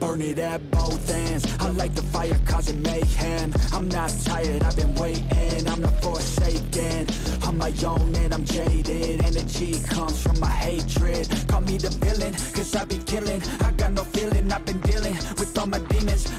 Burn it at both ends. I like the fire causing mayhem I'm not tired, I've been waiting. I'm not forsaken. I'm my own and I'm jaded. Energy comes from my hatred. Call me the villain, cause I be killing. I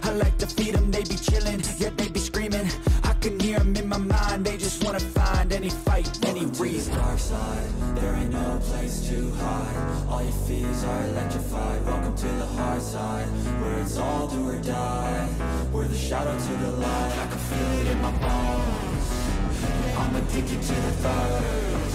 I like to feed them, they be chilling Yet they be screaming. I can hear them in my mind. They just wanna find any fight, any reason. dark side. There ain't no place to hide. All your fears are electrified. Welcome to the hard side Where it's all do or die. We're the shadow to the light. I can feel it in my bones. I'm addicted to the thirst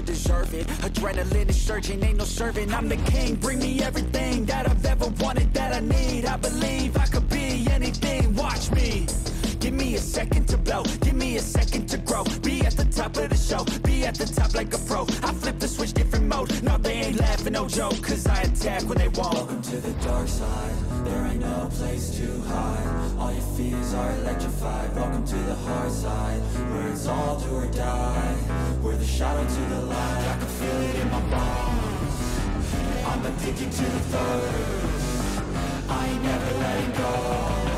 to deserve it. Adrenaline is surging, ain't no serving. I'm the king, bring me everything That I've ever wanted, that I need. I believe I could be anything, watch me. Give me a second to blow, give me a second to grow. Be at the top of the show, be at the top like a pro. I flip the switch, different mode. No, they ain't laughing, no joke Cause I attack when they won't Welcome to the dark side. There ain't no place to hide All your fears are electrified. Welcome to the hard side Where it's all do or die We're the shadow to the light I can feel it in my bones. I'm addicted to the thirst. I ain't never letting go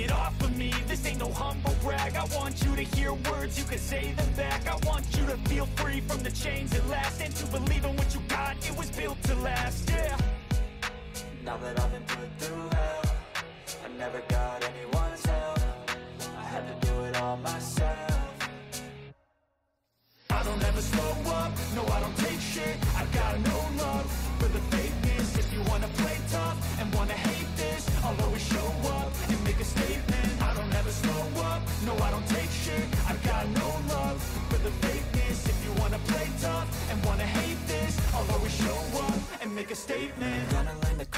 Get off of me, this ain't no humble brag. I want you to hear words, you can say them back. I want you to feel free from the chains that last And to believe in what you got, it was built to last, yeah. Now that I've been put through hell I never got anyone's and wanna hate this I'll always show up and make a statement. Gonna learn the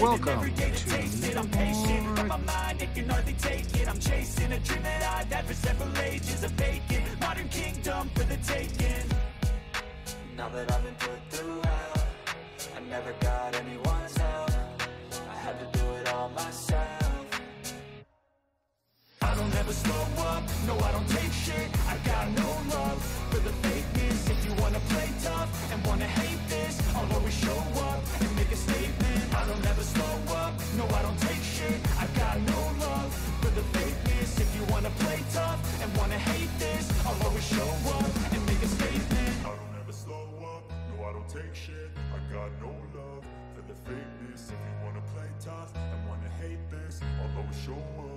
Welcome to I'm patient, my mind can take it. I'm chasing a dream that I've had for several ages, modern kingdom for the taking. Now that I've been put through hell, I never got anyone's help. I had to do it all myself. I don't ever slow up, no, I don't take shit. I got no love for the fakeness. If you wanna play tough and wanna got no love for the fakeness. If you wanna play tough and wanna hate this, I'll always show up.